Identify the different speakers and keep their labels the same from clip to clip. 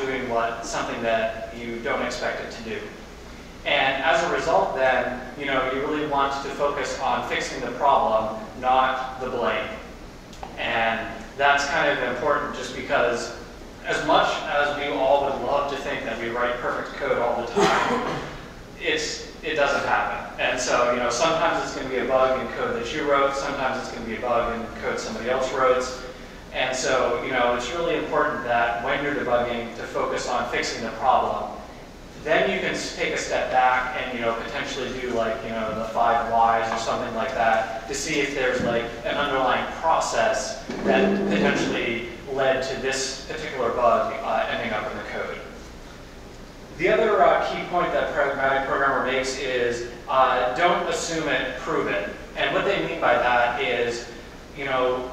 Speaker 1: doing what something that you don't expect it to do. And as a result then, you know, you really want to focus on fixing the problem, not the blame. And that's kind of important just because as much as we all would love to think that we write perfect code all the time, it's, it doesn't happen. And so, you know, sometimes it's going to be a bug in code that you wrote, sometimes it's going to be a bug in code somebody else wrote. And so, you know, it's really important that when you're debugging to focus on fixing the problem. Then you can take a step back and, you know, potentially do like, you know, the five whys or something like that to see if there's like an underlying process that potentially led to this particular bug uh, ending up in the code. The other uh, key point that Pragmatic Programmer makes is uh, don't assume it, prove it. And what they mean by that is, you know,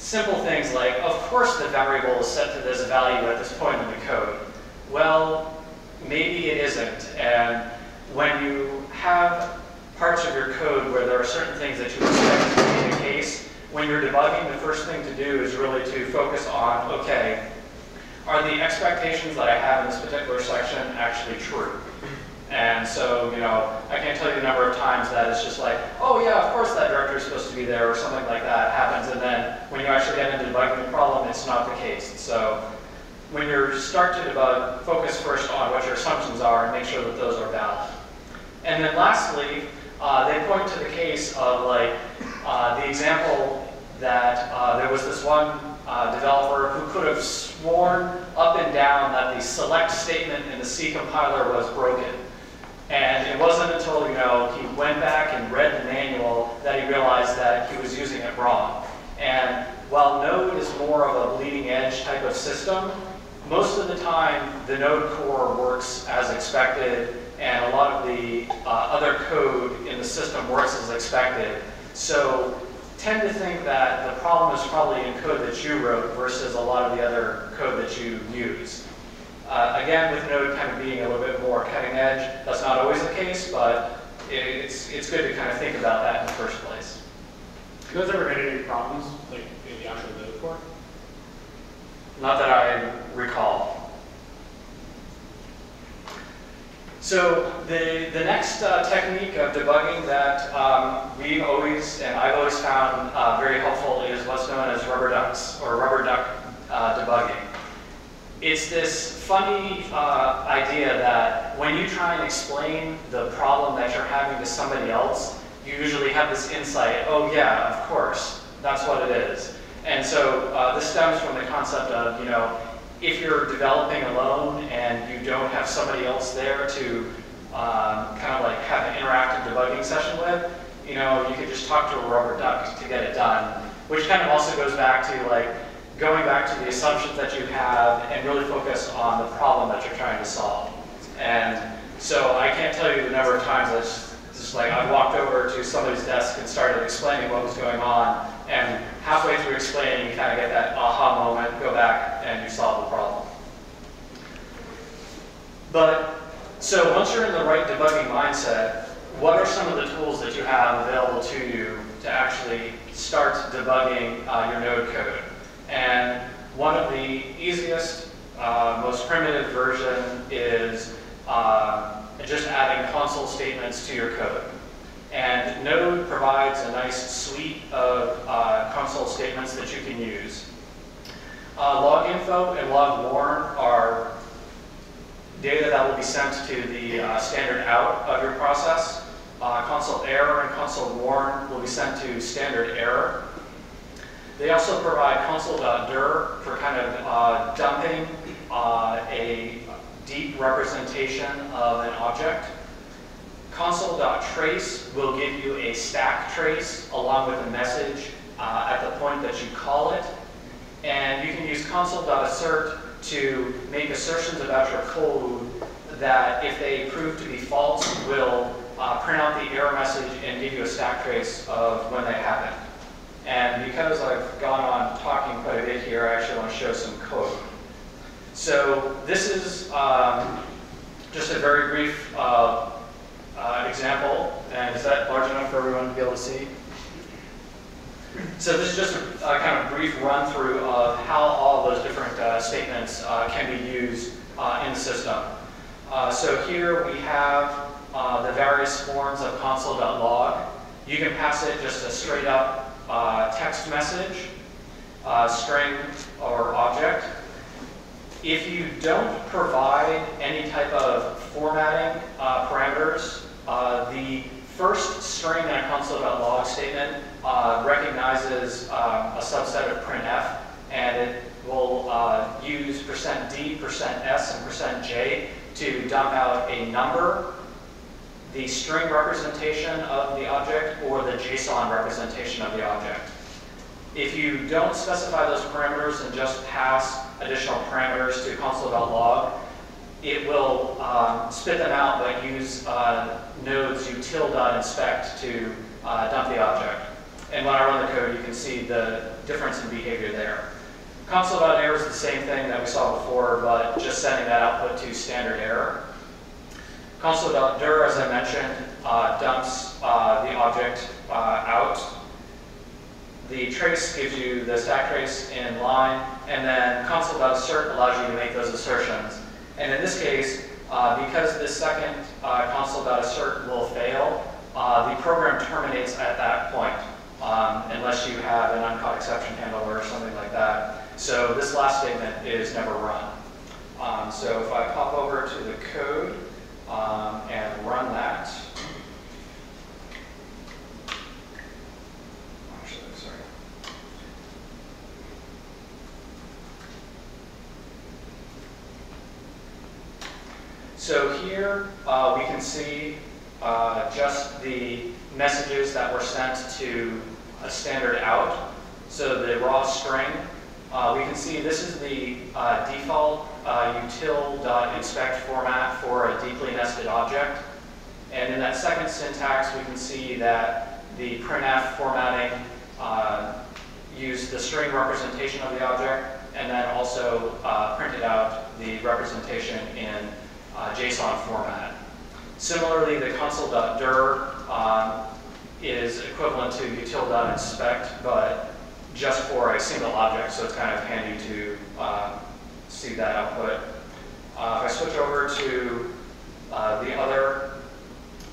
Speaker 1: simple things like, of course the variable is set to this value at this point in the code. Well, maybe it isn't. And when you have parts of your code where there are certain things that you expect to be the case, when you're debugging, the first thing to do is really to focus on, okay, are the expectations that I have in this particular section actually true? And so, you know, I can't tell you the number of times that it's just like, oh yeah, of course that director is supposed to be there or something like that happens. And then when you actually get into debugging the problem, it's not the case. So when you start to debug, focus first on what your assumptions are and make sure that those are valid. And then lastly, uh, they point to the case of like uh, the example that uh, there was this one uh, developer who could have sworn up and down that the select statement in the C compiler was broken. And it wasn't until you know he went back and read the manual that he realized that he was using it wrong. And while Node is more of a bleeding edge type of system, most of the time the Node core works as expected and a lot of the uh, other code in the system works as expected. So tend to think that the problem is probably in code that you wrote versus a lot of the other code that you use. Uh, again, with Node kind of being a little bit more cutting edge, that's not always the case, but it's, it's good to kind of think about that in the first place.
Speaker 2: You guys ever had any problems, like in the actual Node core?
Speaker 1: Not that I recall. So the, the next uh, technique of debugging that um, we've always, and I've always found uh, very helpful is what's known as rubber ducks, or rubber duck uh, debugging. It's this funny uh, idea that when you try and explain the problem that you're having to somebody else, you usually have this insight, oh yeah, of course, that's what it is. And so uh, this stems from the concept of, you know, if you're developing alone and you don't have somebody else there to um, kind of like have an interactive debugging session with, you know, you could just talk to a rubber duck to get it done, which kind of also goes back to like going back to the assumptions that you have and really focus on the problem that you're trying to solve. And so I can't tell you the number of times that's just like I walked over to somebody's desk and started explaining what was going on, and halfway through explaining, you kind of get that aha moment, go back, and you solve the problem. But, so once you're in the right debugging mindset, what are some of the tools that you have available to you to actually start debugging uh, your node code? And one of the easiest, uh, most primitive version is uh, just adding console statements to your code. And Node provides a nice suite of uh, console statements that you can use. Uh, log info and log warn are data that will be sent to the uh, standard out of your process. Uh, console error and console warn will be sent to standard error. They also provide console.dir for kind of uh, dumping uh, a deep representation of an object. Console.trace will give you a stack trace along with a message uh, at the point that you call it. And you can use console.assert to make assertions about your code that, if they prove to be false, will uh, print out the error message and give you a stack trace of when they happen. And because I've gone on talking quite a bit here, I actually want to show some code. So this is um, just a very brief uh, uh, example. And is that large enough for everyone to be able to see? So this is just a, kind of brief run through of how all of those different uh, statements uh, can be used uh, in the system. Uh, so here we have the various forms of console.log. You can pass it just a straight up uh, text message, string, or object. If you don't provide any type of formatting parameters, the first string in a console.log statement uh, recognizes uh, a subset of printf, and it will uh, use percent %d, %s, and percent %j to dump out a number, the string representation of the object, or the JSON representation of the object. If you don't specify those parameters and just pass additional parameters to console.log, it will um, spit them out, but use uh, nodes util.inspect to uh, dump the object. And when I run the code, you can see the difference in behavior there. Console.error is the same thing that we saw before, but just sending that output to standard error. Console.dir, as I mentioned, uh, dumps uh, the object uh, out. The trace gives you the stack trace in line, and then console.assert allows you to make those assertions. And in this case, because this second console.assert will fail, the program terminates at that point, um, unless you have an uncaught exception handler or something like that. So this last statement is never run. Um, so if I pop over to the code um, and run that, So here uh, we can see uh, just the messages that were sent to a standard out. So the raw string, uh, we can see this is the uh, default uh, util.inspect format for a deeply nested object. And in that second syntax, we can see that the printf formatting uh, used the string representation of the object and then also printed out the representation in uh, JSON format. Similarly, the console.dir um, is equivalent to util.inspect, but just for a single object, so it's kind of handy to uh, see that output. Uh, if I switch over to uh, the other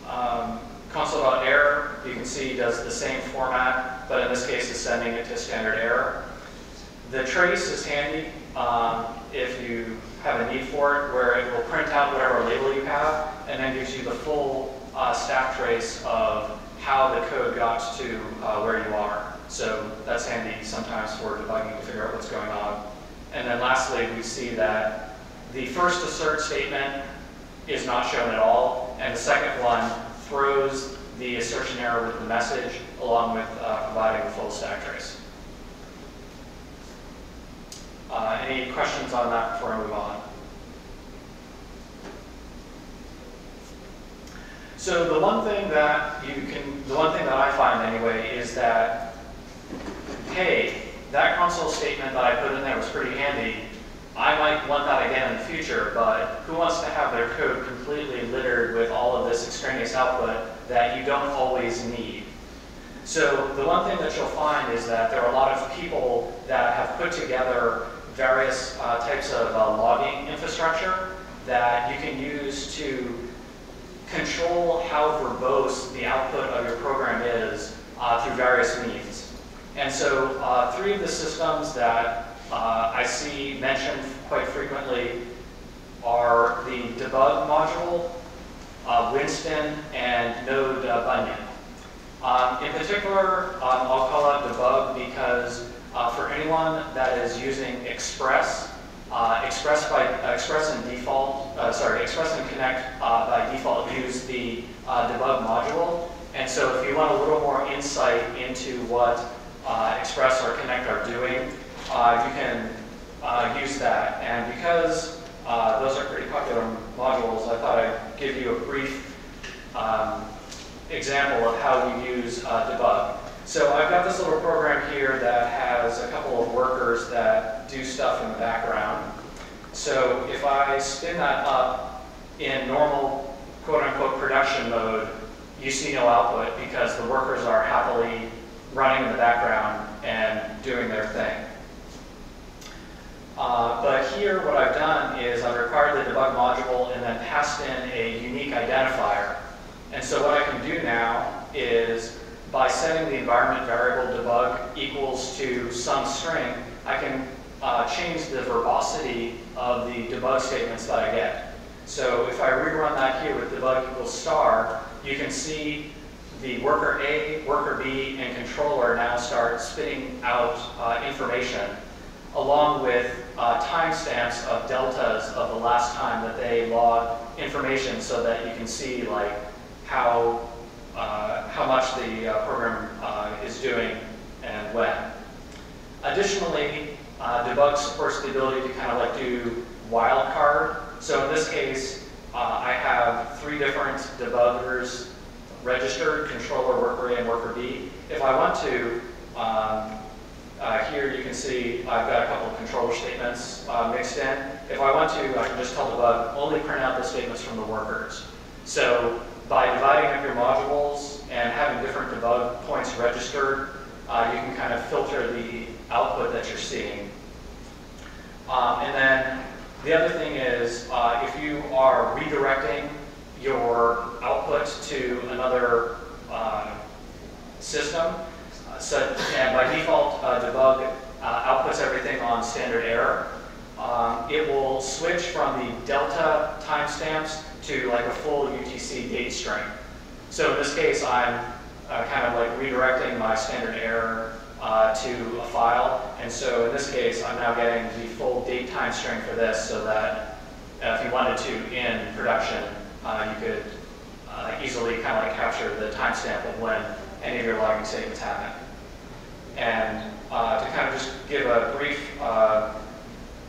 Speaker 1: um, console.error, you can see does the same format, but in this case is sending it to standard error. The trace is handy um, if you have a need for it, where it will print out whatever label you have, and then gives you the full uh, stack trace of how the code got to uh, where you are. So that's handy sometimes for debugging to figure out what's going on. And then lastly, we see that the first assert statement is not shown at all, and the second one throws the assertion error with the message along with uh, providing the full stack trace. Uh, any questions on that before I move on? So the one thing that you can, the one thing that I find anyway is that, hey, that console statement that I put in there was pretty handy. I might want that again in the future, but who wants to have their code completely littered with all of this extraneous output that you don't always need? So the one thing that you'll find is that there are a lot of people that have put together various uh, types of uh, logging infrastructure that you can use to control how verbose the output of your program is uh, through various means. And so uh, three of the systems that uh, I see mentioned quite frequently are the debug module, uh, Winston, and Node Bunyan. Um, in particular, um, I'll call out debug because uh, for anyone that is using Express, Uh, Express by, uh, Express and default, uh, sorry, Express and Connect uh, by default use the uh, debug module. And so if you want a little more insight into what uh, Express or Connect are doing, uh, you can uh, use that. And because uh, those are pretty popular modules, I thought I'd give you a brief um, example of how we use uh, debug. So I've got this little program here that has a couple of workers that do stuff in the background. So if I spin that up in normal quote-unquote production mode, you see no output because the workers are happily running in the background and doing their thing. Uh, but here what I've done is I've required the debug module and then passed in a unique identifier. And so what I can do now is by setting the environment variable debug equals to some string, I can uh, change the verbosity of the debug statements that I get. So if I rerun that here with debug equals star, you can see the worker A, worker B, and controller now start spitting out uh, information along with uh, timestamps of deltas of the last time that they log information so that you can see like how, uh, how much the uh, program uh, is doing and when. Additionally, uh, debug supports the ability to kind of like do wildcard. So in this case, I have three different debuggers registered, controller, worker A, and worker B. If I want to, um, uh, here you can see I've got a couple of controller statements uh, mixed in. If I want to, I can just tell debug, only print out the statements from the workers. So by dividing up your modules and having different debug points registered, uh, you can kind of filter the output that you're seeing. Um, and then the other thing is, uh, if you are redirecting your output to another uh, system, uh, so, and by default, uh, debug uh, outputs everything on standard error. Um, it will switch from the delta timestamps to like a full UTC date string. So in this case, I'm kind of like redirecting my standard error to a file. And so in this case, I'm now getting the full date time string for this so that if you wanted to in production, uh, you could uh, easily kind of like capture the timestamp of when any of your logging statements happen. And uh, to kind of just give a brief uh,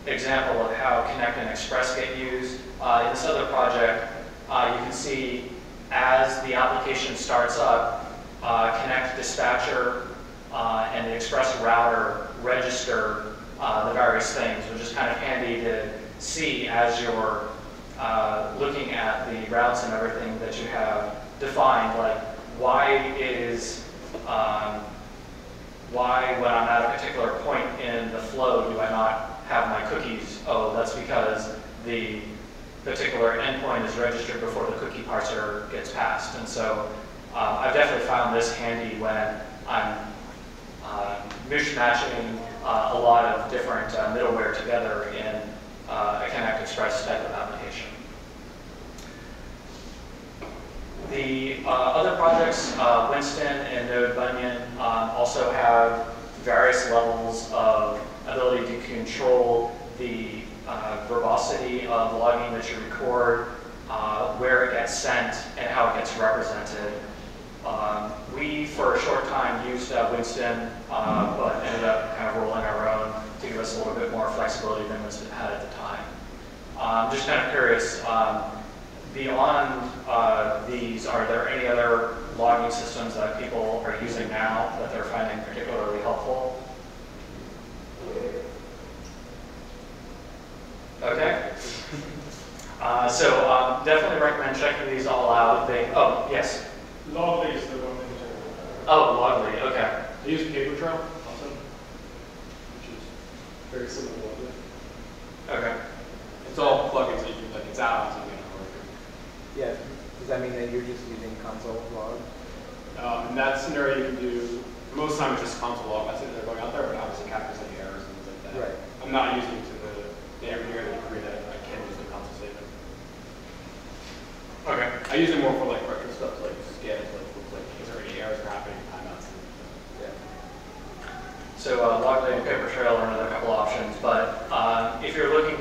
Speaker 1: example of how Connect and Express get used, uh, in this other project, uh, you can see as the application starts up, Connect Dispatcher and the Express router register the various things, which is kind of handy to see as you're looking at the routes and everything that you have defined, like why is um, why when I'm at a particular point in the flow do I not have my cookies? Oh, that's because the particular endpoint is registered before the cookie parser gets passed. And so um, I've definitely found this handy when I'm uh, uh, a lot of different uh, middleware together in uh, a Connect Express type of application. The uh, other projects, uh, Winston and Node Bunyan, um, also have various levels of ability to control the uh, verbosity of logging that you record, uh, where it gets sent, and how it gets represented. Um, we, for a short time, used uh, Winston, uh, but ended up kind of rolling our own to give us a little bit more flexibility than Winston had at the time. I'm um, just kind of curious, um, beyond uh, these, are there any other logging systems that people are using now that they're finding particularly helpful? Okay. Uh, so um, definitely recommend checking these all out. They, oh, yes.
Speaker 2: Loggly is the one thing to.
Speaker 1: Oh, Loggly, okay.
Speaker 2: I use Papertrail also, which is very similar to Loggly.
Speaker 1: Okay.
Speaker 3: It's all plugins that you can, like, it's add-ons that you can work with.
Speaker 4: Yeah, does that mean that you're just using console log?
Speaker 3: Um, in that scenario, you can do, most of the time it's just console log message that are going out there, but obviously captures any errors and things like that.
Speaker 4: Right.
Speaker 3: I'm not using it to the, the every degree that I can use the console statement.
Speaker 1: Okay.
Speaker 3: I use it more for like retro stuff, like scan, like, look like, is there any errors happening, timeouts?
Speaker 4: Yeah.
Speaker 1: So uh, Loggly and Papertrail are another couple options, but uh, if you're looking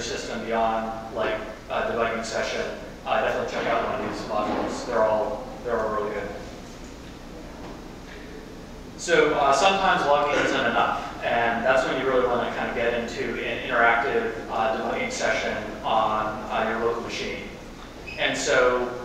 Speaker 1: system beyond like a debugging session, uh, definitely check out one of these modules. They're all, they're all really good. So uh, sometimes logging isn't enough, and that's when you really want to kind of get into an interactive uh, debugging session on uh, your local machine. And so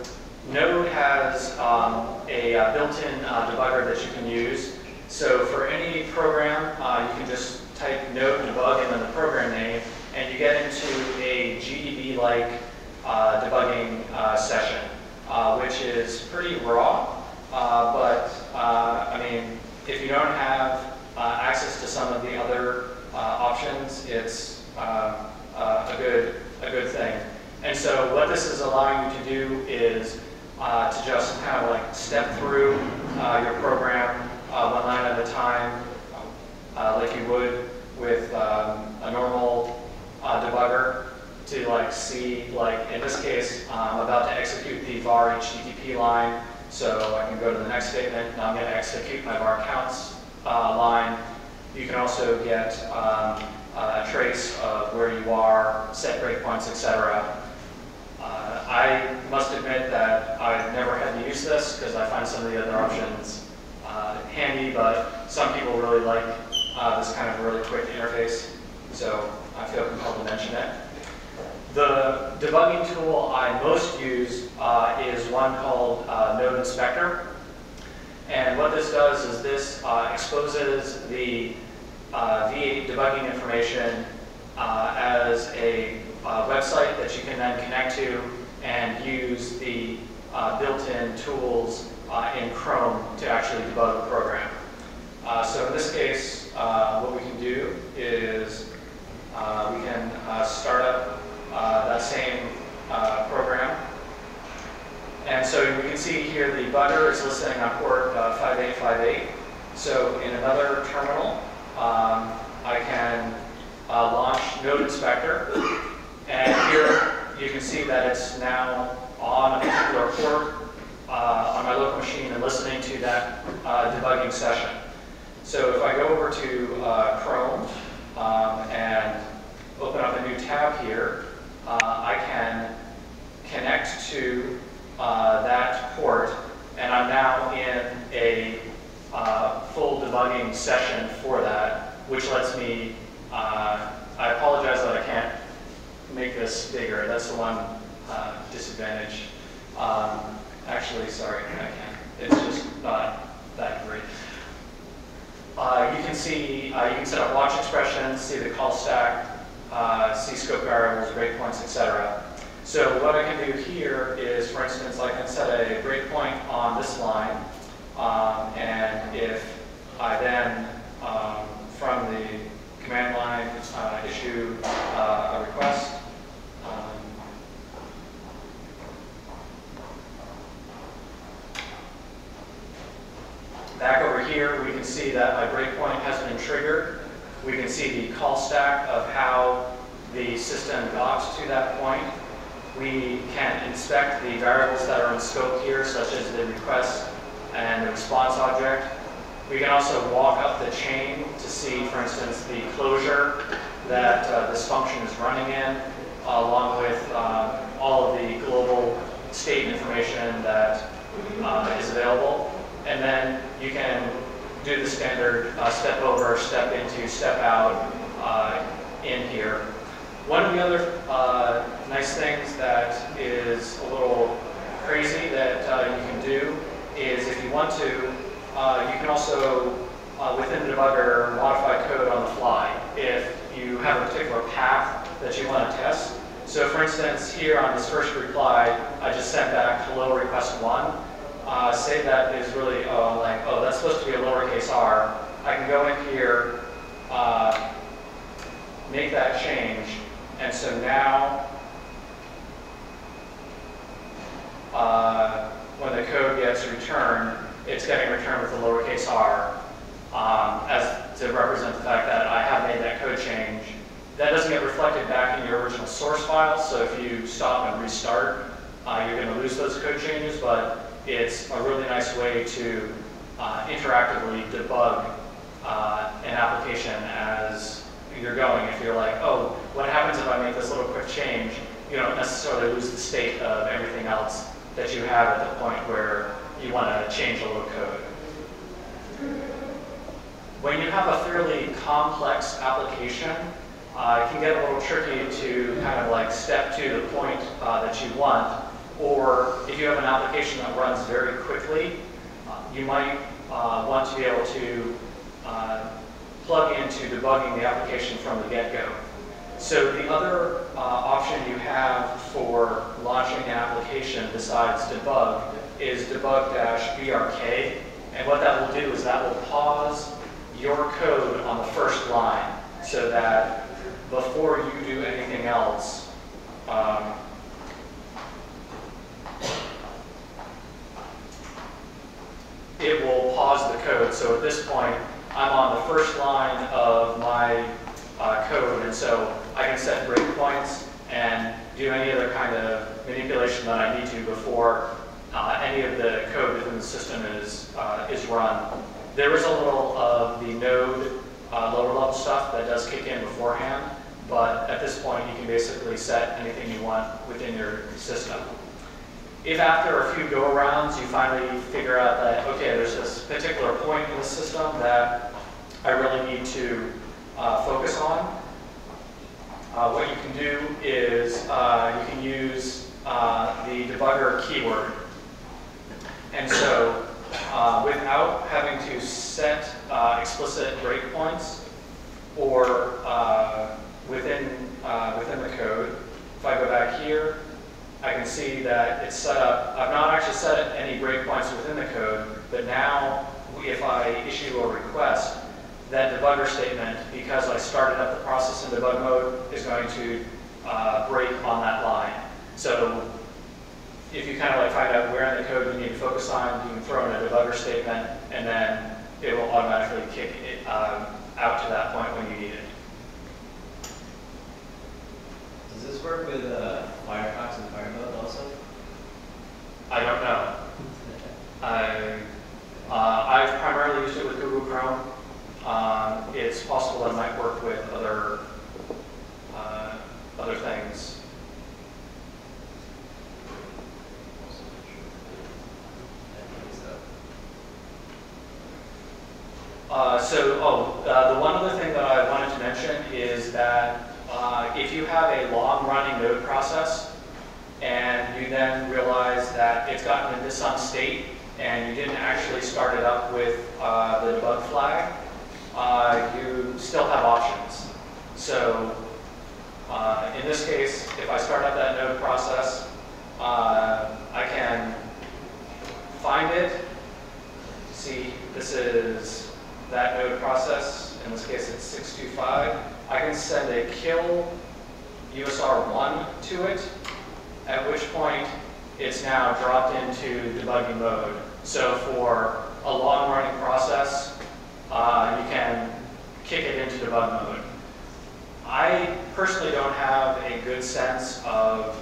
Speaker 1: Node has um, a uh, built-in uh, debugger that you can use. So for any program, uh, you can just type node and debug and then the program name, and you get into a GDB-like uh, debugging uh, session, uh, which is pretty raw, uh, but uh, I mean, if you don't have access to some of the other options, it's a good a good thing. And so what this is allowing you to do is to just kind of like step through your program one line at a time, like you would with um, a normal uh, debugger to like see, like in this case, I'm about to execute the var HTTP line, so I can go to the next statement, and I'm going to execute my var counts uh, line. You can also get um, a trace of where you are, set breakpoints, etc. Uh, I must admit that I've never had to use this because I find some of the other options uh, handy, but some people really like uh, this kind of really quick interface, so I feel compelled to mention it. The debugging tool I most use uh, is one called uh, Node Inspector. And what this does is this uh, exposes the uh, V8 debugging information uh, as a uh, website that you can then connect to and use the built-in tools in Chrome to actually debug the program. So in this case, what we can do is uh, we can uh, start up uh, that same uh, program. And so we can see here debugger is listening on port uh, 5858. So in another terminal, um, I can launch Node Inspector. And here you can see that it's now on a particular port uh, on my local machine and listening to that uh, debugging session. So if I go over to uh, Chrome um, and open up a new tab here, uh, I can connect to uh, that port, and I'm now in a uh, full debugging session for that, which lets me, uh, I apologize that I can't make this bigger, that's the one uh, disadvantage. Um, Actually, sorry, I can't, it's just not that great. Uh, you can see, uh, you can set up watch expressions, see the call stack, see scope variables, breakpoints, etc. So what I can do here is, for instance, I can set a breakpoint on this line, um, and if I then, um, from the command line, uh, issue uh, a request, um, Back over here, we can see that my breakpoint has been triggered. We can see the call stack of how the system got to that point. We can inspect the variables that are in scope here, such as the request and the response object. We can also walk up the chain to see, for instance, the closure that uh, this function is running in, along with um, all of the global state information that uh, is available. And then you can do the standard uh, step over, step into, step out uh, in here. One of the other uh, nice things that is a little crazy that uh, you can do is if you want to, uh, you can also, uh, within the debugger, modify code on the fly if you have a particular path that you want to test. So for instance, here on this first reply, I just sent back hello request one uh, say that is really uh, like, oh, that's supposed to be a lowercase r, I can go in here, make that change, and so now, uh, when the code gets returned, it's getting returned with a lowercase r, um, as to represent the fact that I have made that code change. That doesn't get reflected back in your original source file, so if you stop and restart, uh, you're going to lose those code changes, but it's a really nice way to uh, interactively debug uh, an application as you're going. If you're like, oh, what happens if I make this little quick change, you don't necessarily lose the state of everything else that you have at the point where you want to change a little code. When you have a fairly complex application, uh, it can get a little tricky to kind of like step to the point uh, that you want. Or if you have an application that runs very quickly, uh, you might uh, want to be able to uh, plug into debugging the application from the get-go. So the other uh, option you have for launching an application besides debug is debug-brk. And what that will do is that will pause your code on the first line so that before you do anything else, um, it will pause the code. So at this point, I'm on the first line of my uh, code, and so I can set breakpoints and do any other kind of manipulation that I need to before uh, any of the code within the system is, uh, is run. There is a little of the node uh, lower level stuff that does kick in beforehand, but at this point you can basically set anything you want within your system. If after a few go-arounds you finally figure out that, okay, there's this particular point in the system that I really need to uh, focus on, uh, what you can do is uh, you can use uh, the debugger keyword. And so uh, without having to set uh, explicit breakpoints or within, within the code, if I go back here, I can see that it's set up, I've not actually set any breakpoints within the code, but now if I issue a request, that debugger statement, because I started up the process in debug mode, is going to uh, break on that line. So if you kind of like find out where in the code you need to focus on, you can throw in a debugger statement, and then it will automatically kick it um, out to that point when you need it.
Speaker 5: Does this work with uh, Firefox?
Speaker 1: I don't know. I, uh, I've primarily used it with Google Chrome. Um, it's possible it might work with other, uh, other things. Uh, so, oh, uh, the one other thing that I wanted to mention is that uh, if you have a long-running node process and you then realize that it's gotten into some state and you didn't actually start it up with uh, the debug flag, uh, you still have options. So, uh, in this case, if I start up that node process, uh, I can find it, see this is that node process, in this case it's 625. I can send a kill USR1 to it, at which point it's now dropped into debugging mode. So for a long running process, uh, you can kick it into debug mode. I personally don't have a good sense of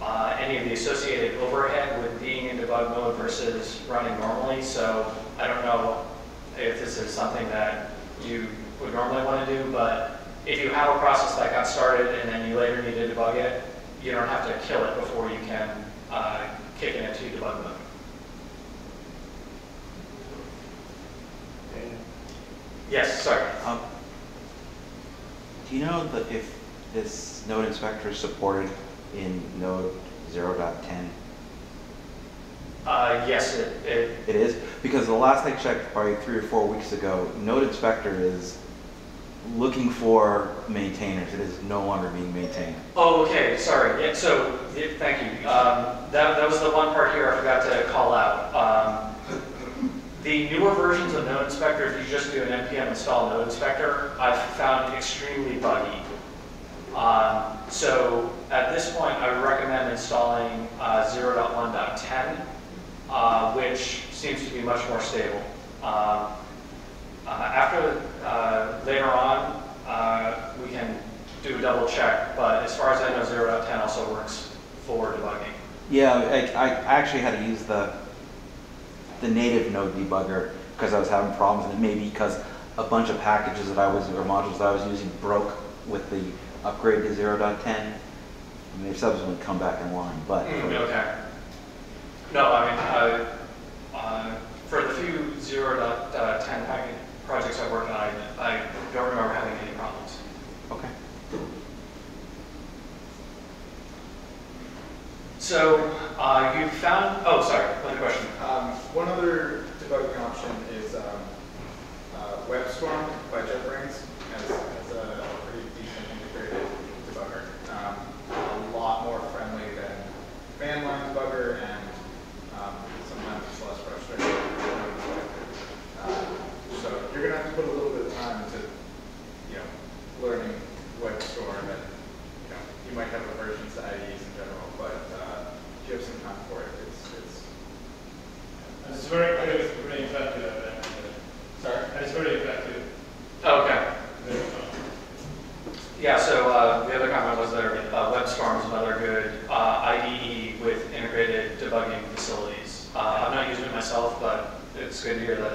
Speaker 1: uh, any of the associated overhead with being in debug mode versus running normally, so I don't know if this is something that you would normally want to do, but if you have a process that got started and then you later need to debug it, you don't have to kill it before you can uh, kick it into debug mode. Yes, sorry.
Speaker 6: Um, Do you know that if this node inspector is supported in node 0.10?
Speaker 1: Uh, yes, it, it,
Speaker 6: It is? Because the last I checked, probably three or four weeks ago, node inspector is looking for maintainers. It is no longer being maintained.
Speaker 1: oh, okay, sorry. Yeah, so, yeah, thank you. Um, that, that was the one part here I forgot to call out. Um, the newer versions of Node Inspector, if you just do an npm install Node Inspector, I've found extremely buggy. Um, so at this point, I would recommend installing uh, 0.1.10, uh, which seems to be much more stable. Um, uh, after uh, later on, uh, we can do a double check, but as far as I know, 0.10 also works for debugging.
Speaker 6: Yeah, I, I actually had to use the the native node debugger because I was having problems, and it may be because a bunch of packages that I was, or modules that I was using broke with the upgrade to 0.10, and they've subsequently come back in line. But
Speaker 1: mm, okay. No, I mean, uh, uh, for the few 0.10 packages, projects I've worked on, I, I don't remember having any problems.
Speaker 6: Okay.
Speaker 1: So uh, you found, oh, sorry, another question.
Speaker 2: Um, one other debugging option is um, uh,
Speaker 1: WebStorm good
Speaker 5: here.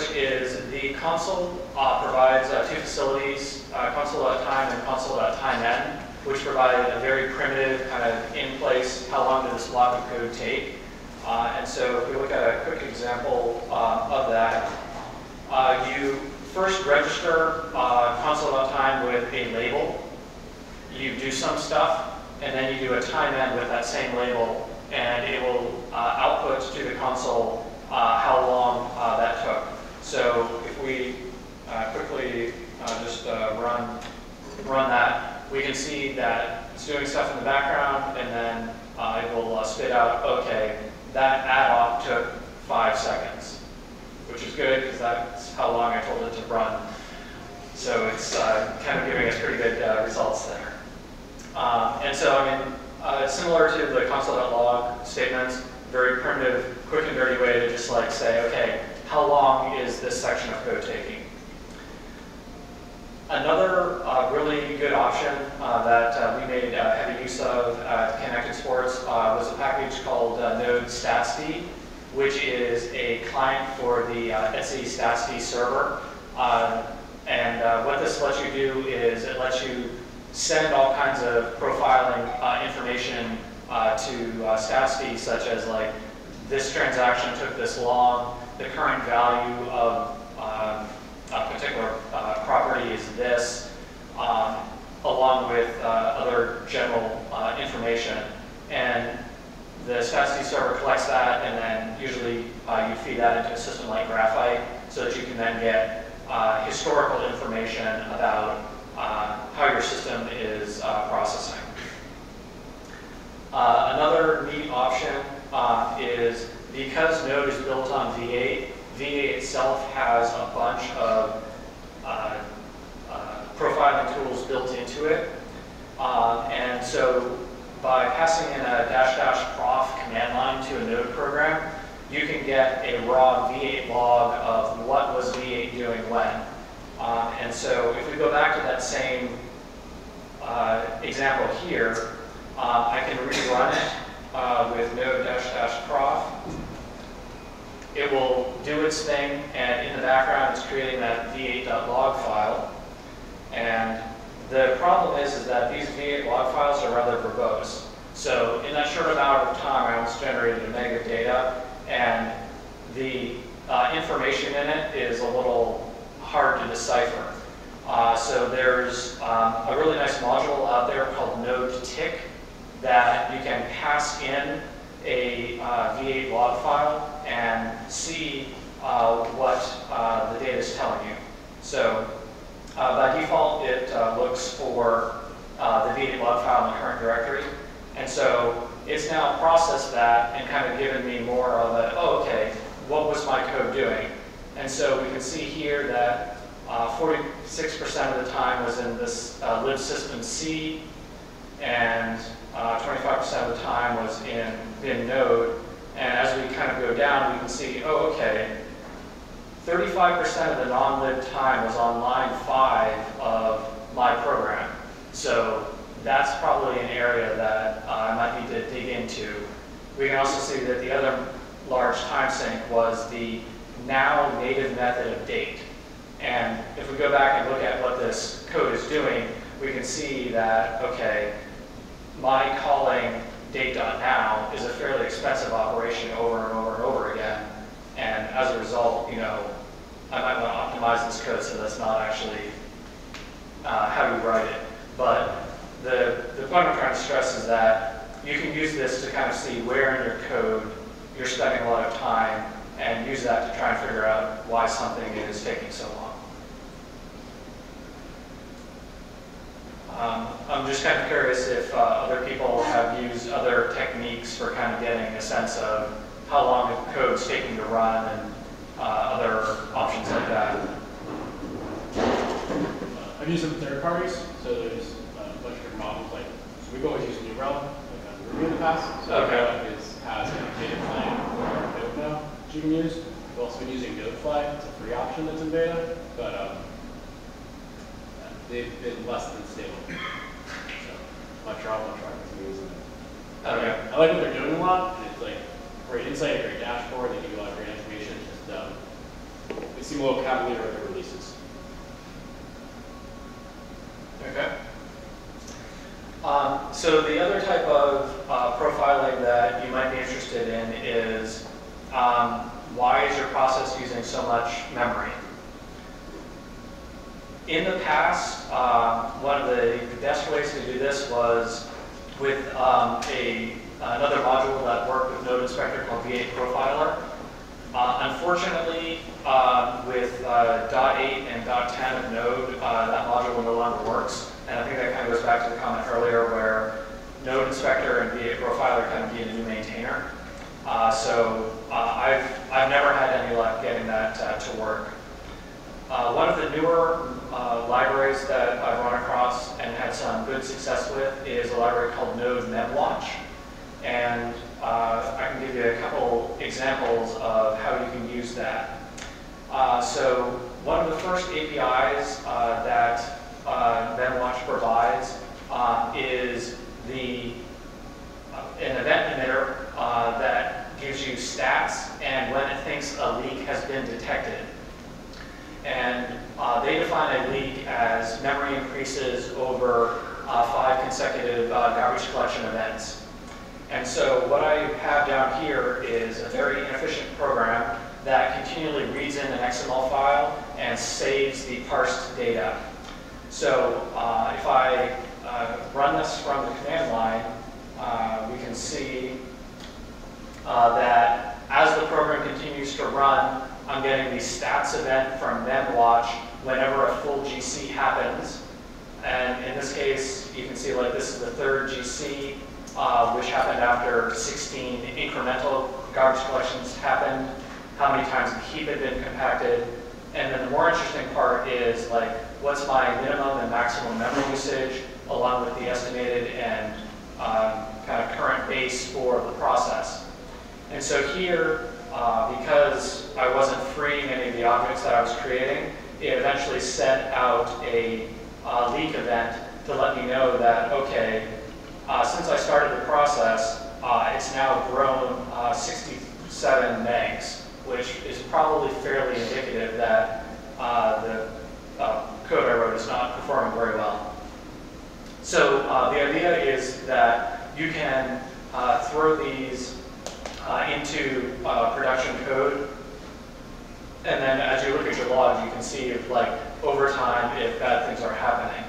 Speaker 5: which is the
Speaker 1: console uh, provides uh, two facilities, uh, console.time and console.timeEnd, which provide a very primitive kind of in-place, how long did this block of code take? Uh, and so if we look at a quick example uh, of that, uh, you first register console.time with a label, you do some stuff, and then you do a timeN with that same label, and it will output to the console uh, how long uh, that took. So if we uh, quickly uh, just uh, run, run that, we can see that it's doing stuff in the background and then uh, it will uh, spit out, okay, that add off took five seconds, which is good because that's how long I told it to run. So it's uh, kind of giving us pretty good results there. Um, and so, I mean, uh, similar to the console.log statements, very primitive, quick and dirty way to just like say, okay, how long is this section of code taking? Another uh, really good option uh, that uh, we made uh, heavy use of at Connected Sports uh, was a package called uh, Node StatsD, which is a client for the uh, Etsy StatsD server. and what this lets you do is it lets you send all kinds of profiling information to StatsD, such as like this transaction took this long, the current value of uh, a particular uh, property is this, um, along with uh, other general uh, information. And the StatsD server collects that, and then usually uh, you feed that into a system like Graphite, so that you can then get uh, historical information about how your system is processing. another neat option is because Node is built on V8, V8 itself has a bunch of uh, uh, profiling tools built into it. Uh, and so by passing in a dash dash prof command line to a Node program, you can get a raw V8 log of what was V8 doing when. Um, and so if we go back to that same uh, example here, uh, I can rerun it uh, with node dash dash prof. It will do its thing, and in the background, it's creating that v8.log file. And the problem is, is that these v8 log files are rather verbose. So in that short amount of time, I almost generated a meg of data, and the uh, information in it is a little hard to decipher. Uh, so there's um, a really nice module out there called Node Tick that you can pass in a uh, V8 log file and see uh, what uh, the data is telling you. So uh, by default, it uh, looks for uh, the V8 log file in the current directory. And so it's now processed that and kind of given me more of a, oh, okay, what was my code doing? And so we can see here that 46% of the time was in this libsystem C, and 25% uh, of the time was in bin node. And as we kind of go down, we can see, oh, okay, 35% of the non-lib time was on line five of my program. So that's probably an area that uh, I might need to dig into. We can also see that the other large time sink was the now native method of date. And if we go back and look at what this code is doing, we can see that, okay, my calling date.now is a fairly expensive operation over and over and over again. And as a result, you know, I might want to optimize this code so that's not actually uh, how you write it. But the, the point I'm trying to stress is that you can use this to kind of see where in your code you're spending a lot of time and use that to try and figure out why something is taking so long. Um, I'm just kind of curious if uh, other people have used other techniques for kind of getting a sense of how long the code's taking to run and uh, other options like that.
Speaker 3: I've used some third parties, so there's uh, a bunch of different models. Like, so we've always used New Relic, like on Ruby in the past. So
Speaker 1: Okay.
Speaker 3: Is, has an native client for Node now that you can use. We've also been using Nodefly. It's a free option that's in beta, but um, they've been less than stable. So, much rather much using it.
Speaker 1: Okay.
Speaker 3: I like what they're doing a lot, and it's like great insight, great dashboard. They give you a lot of great information. It's Just um, they seem a little cavalier with their releases.
Speaker 1: Okay. Um, so the other type of uh, profiling that you might be interested in is um, why is your process using so much memory? In the past, um, one of the best ways to do this was with um, a, another module that worked with Node Inspector called V8 Profiler. Uh, unfortunately, uh, with uh, .8 and .10 of Node, uh, that module no longer works. And I think that kind of goes back to the comment earlier where Node Inspector and V8 Profiler kind of need a new maintainer. Uh, so uh, I've, I've never had any luck getting that uh, to work. Uh, one of the newer uh, libraries that I've run across and had some good success with is a library called Node MemWatch. And uh, I can give you a couple examples of how you can use that. Uh, so one of the first APIs uh, that uh, MemWatch provides uh, is the uh, an event emitter uh, that gives you stats and when it thinks a leak has been detected. And uh, they define a leak as memory increases over uh, five consecutive uh, garbage collection events. And so what I have down here is a very inefficient program that continually reads in an XML file and saves the parsed data. So uh, if I uh, run this from the command line, uh, we can see uh, that as the program continues to run, I'm getting the stats event from memwatch whenever a full GC happens. And in this case, you can see like this is the third GC, uh, which happened after 16 incremental garbage collections happened, how many times the heap had been compacted. And then the more interesting part is like, what's my minimum and maximum memory usage, along with the estimated and um, kind of current base for the process. And so here, uh, because I wasn't freeing any of the objects that I was creating, it eventually sent out a uh, leak event to let me know that, okay, uh, since I started the process, uh, it's now grown uh, 67 megs, which is probably fairly indicative that uh, the uh, code I wrote is not performing very well. So the idea is that you can throw these into production code, and then as you look at your logs, you can see if, like, over time, if bad things are happening.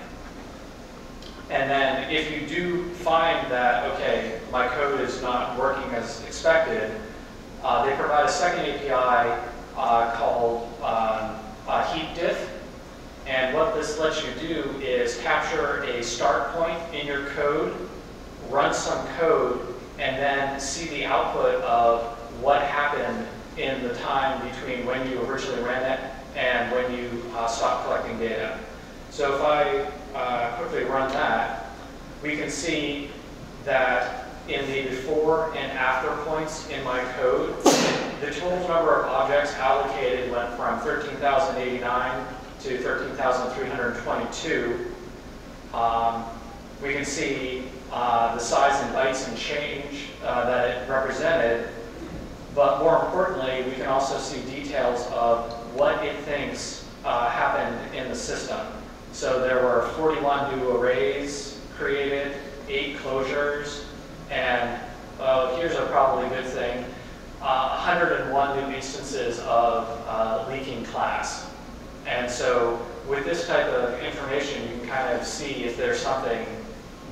Speaker 1: And then if you do find that, okay, my code is not working as expected, uh, they provide a second API uh, called um, uh, heap diff. And what this lets you do is capture a start point in your code, run some code, and then see the output of what happened in the time between when you originally ran it and when you uh, stopped collecting data. So if I uh, quickly run that, we can see that in the before and after points in my code, the total number of objects allocated went from 13,089 to 13,322. Um, we can see uh, the size in bytes and change uh, that it represented, but more importantly, we can also see details of what it thinks uh, happened in the system. So there were 41 new arrays created, eight closures, and uh, here's a probably good thing, uh, 101 new instances of uh, leaking class. And so with this type of information, you can kind of see if there's something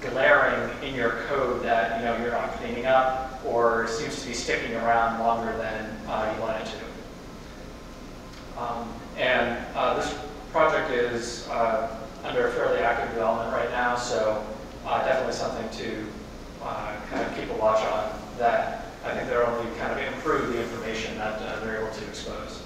Speaker 1: glaring in your code that you know you're not cleaning up or seems to be sticking around longer than uh, you want it to. Um, and uh, this project is uh, under fairly active development right now, so uh, definitely something to uh, kind of keep a watch on that I think they're only kind of improve the information that uh, they're able to expose.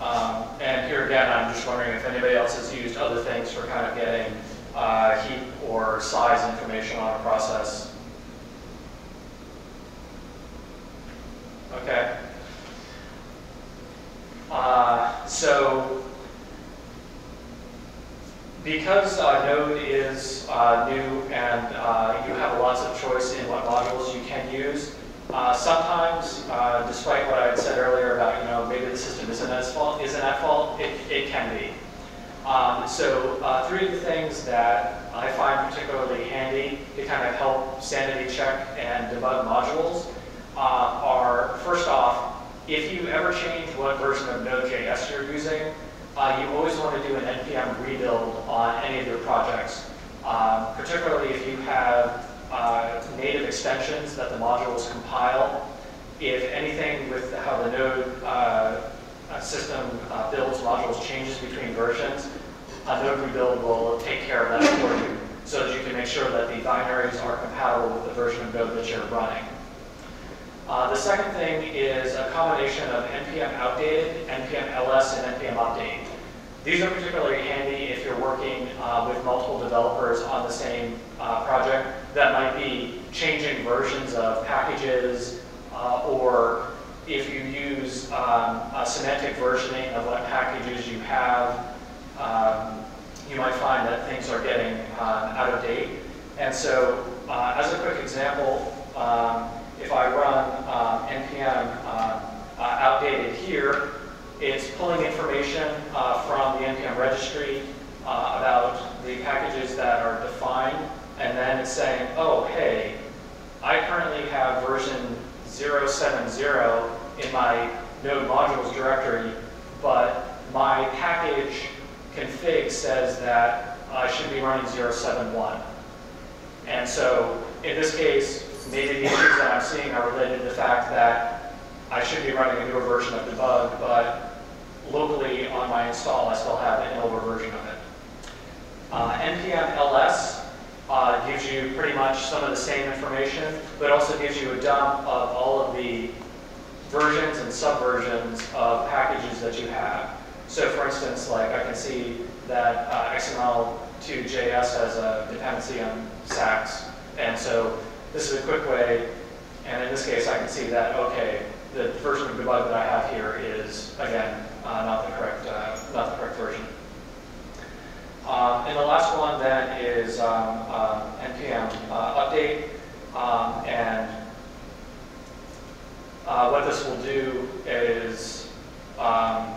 Speaker 1: Um, and again, I'm just wondering if anybody else has used other things for kind of getting uh, heap or size information on a process. Okay. Uh, so because uh, Node is uh, new and uh, you have lots of choice in what modules you can use, uh, sometimes, uh, despite what I had said earlier about, you know, maybe the system isn't, as fault, isn't at fault, it, it can be. Um, so uh, three of the things that I find particularly handy to kind of help sanity check and debug modules are, first off, if you ever change what version of Node.js you're using, uh, you always want to do an NPM rebuild on any of your projects, um, particularly if you have uh, native extensions that the modules compile. If anything with how the Node uh, uh, system uh, builds modules changes between versions, a Node rebuild will take care of that for you so that you can make sure that the binaries are compatible with the version of Node that you're running. Uh, the second thing is a combination of npm outdated, npm ls, and npm update. These are particularly handy if you're working uh, with multiple developers on the same uh, project that might be changing versions of packages uh, or if you use um, a semantic versioning of what packages you have, um, you might find that things are getting um, out of date. And so uh, as a quick example, um, if I run um, npm uh, uh, outdated here, it's pulling information uh, from the npm registry uh, about the packages that are defined, and then it's saying, oh, hey, I currently have version 0.0 070 in my node modules directory, but my package config says that I should be running 071. And so in this case, maybe the issues that I'm seeing are related to the fact that I should be running a newer version of debug, but locally on my install, I still have an older version of it. Uh, npm ls uh, gives you pretty much some of the same information, but also gives you a dump of all of the versions and subversions of packages that you have. So for instance, like I can see that uh, XML2JS has a dependency on SAX, and so this is a quick way, and in this case I can see that, okay, the version of debug that I have here is, again, uh, not the correct, uh, not the correct version. Um, and the last one then is um, um, npm uh, update, um, and uh, what this will do is um,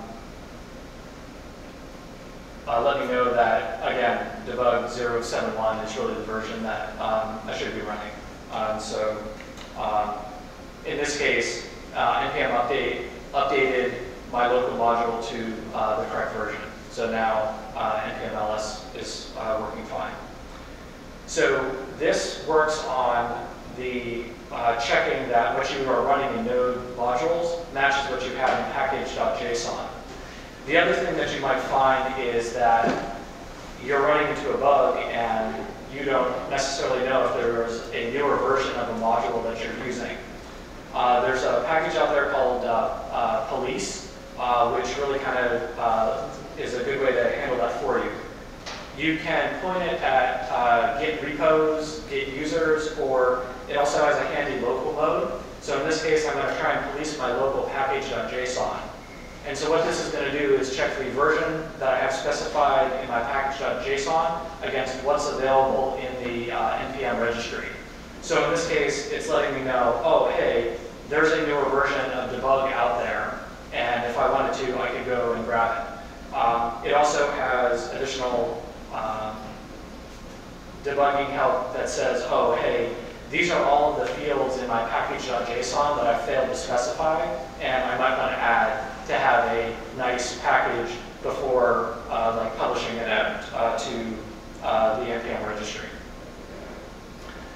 Speaker 1: uh, let me know that again debug 071 is really the version that um, I should be running. Um, so in this case, uh, npm update updated my local module to uh, the correct version. So now uh, npm ls is uh, working fine. So this works on the uh, checking that what you are running in node modules matches what you have in package.json. The other thing that you might find is that you're running into a bug and you don't necessarily know if there's a newer version of a module that you're using. Uh, there's a package out there called uh, uh, Police, uh, which really kind of uh, is a good way to handle that for you. You can point it at uh, Git repos, Git users, or it also has a handy local mode. So in this case, I'm going to try and police my local package.json. And so what this is going to do is check the version that I have specified in my package.json against what's available in the uh, npm registry. So in this case, it's letting me know, oh, hey, there's a newer version of debug out there, and if I wanted to, I could go and grab it. Um, it also has additional um, debugging help that says, oh, hey, these are all the fields in my package.json that I failed to specify, and I might want to add to have a nice package before uh, like publishing it out uh, to uh, the npm registry.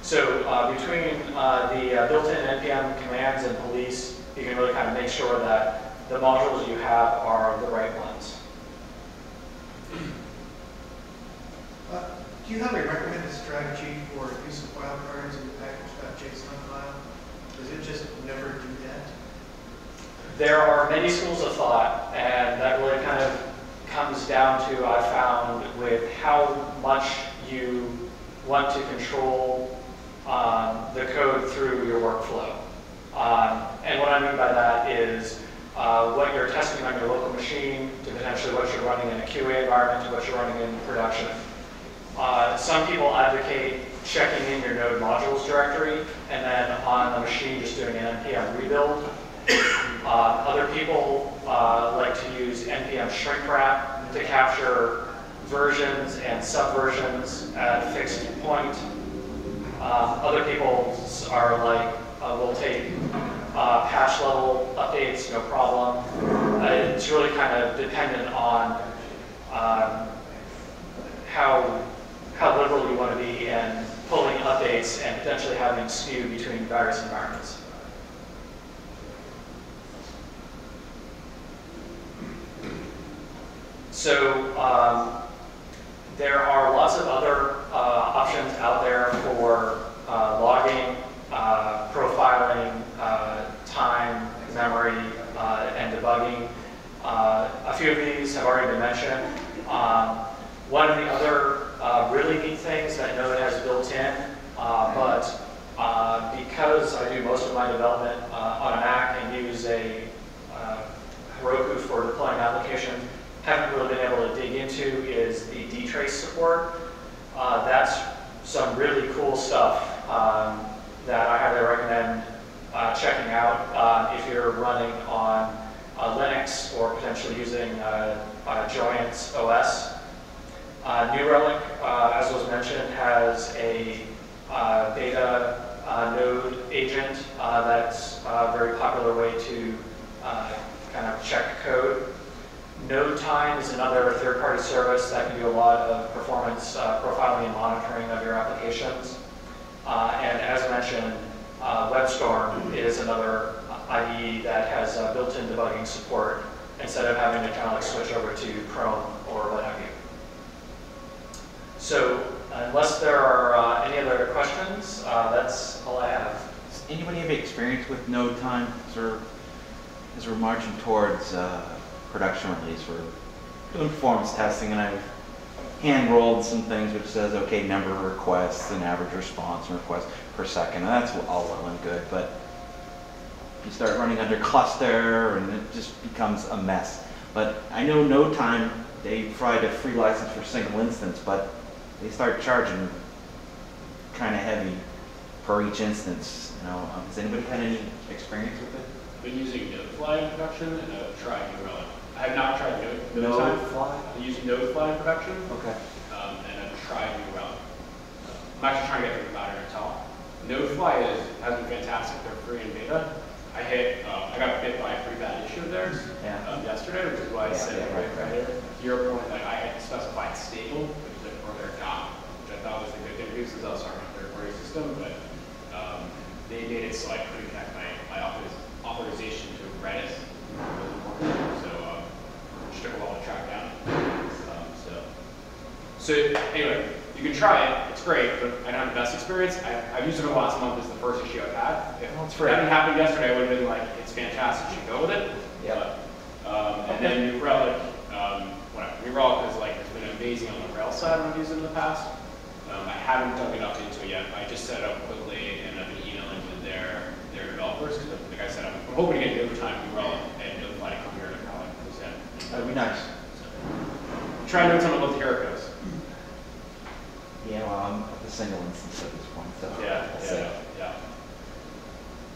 Speaker 1: So uh, between uh, the uh, built-in npm commands and police, you can really kind of make sure that the modules you have are the right ones.
Speaker 7: Uh, Do you have a recommended strategy for use of wildcards in the package.json file? Does it just never do that?
Speaker 1: There are many schools of thought, and that really kind of comes down to, I found, with how much you want to control um, the code through your workflow. Um, and what I mean by that is uh, what you're testing on your local machine to potentially what you're running in a QA environment to what you're running in production. Uh, some people advocate checking in your node modules directory and then on the machine just doing an npm rebuild. Uh, other people uh, like to use npm shrink wrap to capture versions and subversions at a fixed point. Uh, other people are like, uh, will take uh, patch level updates, no problem. It's really kind of dependent on um, how how liberal you want to be in pulling updates and potentially having skew between various environments. So um, there are lots of other uh, options out there for uh, logging, uh, profiling, uh, time, memory, uh, and debugging. Uh, a few of these have already been mentioned. Um, one of the other uh, really neat things that Node has built in, uh, but uh, because I do most of my development uh, on a Mac and use a uh, Heroku for deploying application, haven't really been able to dig into is the dtrace support. Uh, that's some really cool stuff um, that I highly recommend checking out uh, if you're running on Linux or potentially using uh, Joyent's OS. Uh, New Relic, uh, as was mentioned, has a uh, beta uh, Node agent. Uh, That's a very popular way to uh, kind of check code. Nodetime is another third-party service that can do a lot of performance uh, profiling and monitoring of your applications. Uh, And as mentioned, uh, WebStorm is another IDE that has uh, built-in debugging support instead of having to kind of like switch over to Chrome or what have you. So unless there are uh, any other questions, uh, that's all I have.
Speaker 6: Does anybody have experience with node time? As we're, as we're marching towards uh, production release, we're doing performance testing, and I've hand rolled some things which says, okay, number of requests and average response and requests per second, and that's all well and good, but you start running under cluster, and it just becomes a mess. But I know Nodetime, they provide a free license for single instance, but they start charging kind of heavy per each instance, you know, um, has anybody had any experience with it?
Speaker 3: I've been using Nodefly in production and I've tried New Relic. I have not tried Node, Node.
Speaker 6: Nodefly?
Speaker 3: I'm using Nodefly in production,
Speaker 6: Okay.
Speaker 3: um, and I've tried New Relic. I'm actually trying to get through about it until. Nodefly is, has been fantastic, they're free in beta. I hit, uh, I got bit by a pretty bad issue of theirs,
Speaker 6: Yeah.
Speaker 3: um, yesterday, which is why I
Speaker 6: Yeah,
Speaker 3: said,
Speaker 6: yeah,
Speaker 3: right,
Speaker 6: right,
Speaker 3: right there. To your point, like, I had specified stable, which is like where they're not, which I thought was a because it's also our third-party system, but, um, they made it so I couldn't connect my, my authoriz- authorization to Redis. So, um, which took a while to track down. Um, so, so anyway, you can try it, it's great, but I don't have the best experience. I, I've used it over the last month, it's the first issue I've had. If
Speaker 6: it's free.
Speaker 3: hadn't happened yesterday, I would have been like, it's fantastic, you should go with it.
Speaker 6: Yep.
Speaker 3: But, Um, and then New Relic, um, New Relic is like, it's been amazing on the Rails side when I've used it in the past. Um, I haven't dug it up into it yet, I just set it up quickly and I've been emailing with their, their developers, because like I said, I'm I'm hoping to get Nodetime, New Relic, and Nodefly to come here to Relic, present.
Speaker 6: That'd be nice.
Speaker 3: Try and do something with here it goes.
Speaker 6: Yeah, well, I'm at the single instance at this point, so.
Speaker 3: Yeah,
Speaker 6: see.
Speaker 3: yeah,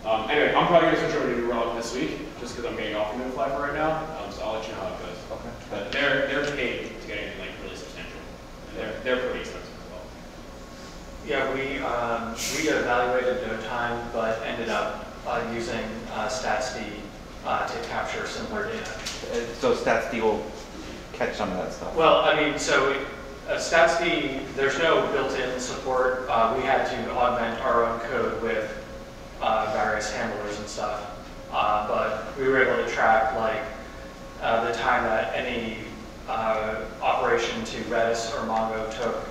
Speaker 3: yeah. Um, anyway, I'm probably gonna switch over to New Relic this week, just because I'm getting off of Nodefly for right now, um, so I'll let you know how it goes.
Speaker 6: Okay.
Speaker 3: But they're, they're paid to get anything like really substantial, and they're, they're pretty expensive.
Speaker 1: Yeah, we, um, we evaluated Nodetime, but ended up uh, using uh, StatsD uh, to capture similar data.
Speaker 6: Uh, So StatsD will catch some of that stuff.
Speaker 1: Well, I mean, so uh, StatsD, there's no built-in support. Uh, We had to augment our own code with uh, various handlers and stuff. Uh, But we were able to track like uh, the time that any uh, operation to Redis or Mongo took,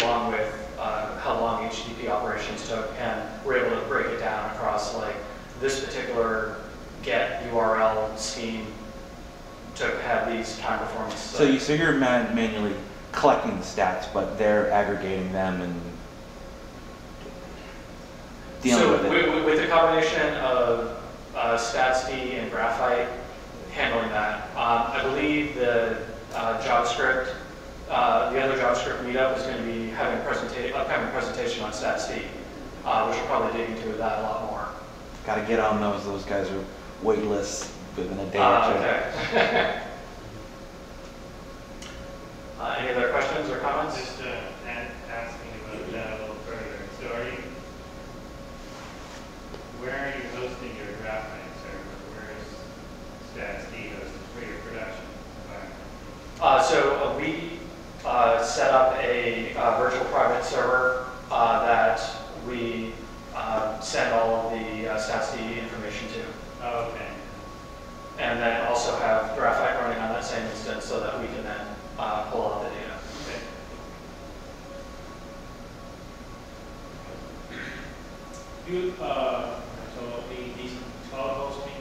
Speaker 1: along with uh, how long HTTP operations took, and we're able to break it down across like this particular get URL scheme to have these time performance.
Speaker 6: So you, so you're man- manually collecting the stats, but they're aggregating them and dealing
Speaker 1: so
Speaker 6: with it.
Speaker 1: With, with the combination of uh, StatsD and Graphite handling that, um, I believe the uh, JavaScript, uh, the other JavaScript meetup is going to be having presentation, upcoming presentation on StatsD, uh, which will probably dig into that a lot more.
Speaker 6: Got to get on those. Those guys are waitlist within a day
Speaker 1: Uh,
Speaker 6: or two.
Speaker 1: okay. uh, any other questions or comments?
Speaker 8: Just uh, asking about that a little further. So are you, where are you hosting your graphite server? Where is StatsD hosted for your production environment?
Speaker 1: Uh, so uh, we uh, set up a uh, virtual private server uh, that we uh, send all of the uh, StatsD information to.
Speaker 8: Oh, okay.
Speaker 1: And then also have Graphite running on that same instance so that we can then uh, pull out the data.
Speaker 8: Okay. You, uh, so these cloud hosting,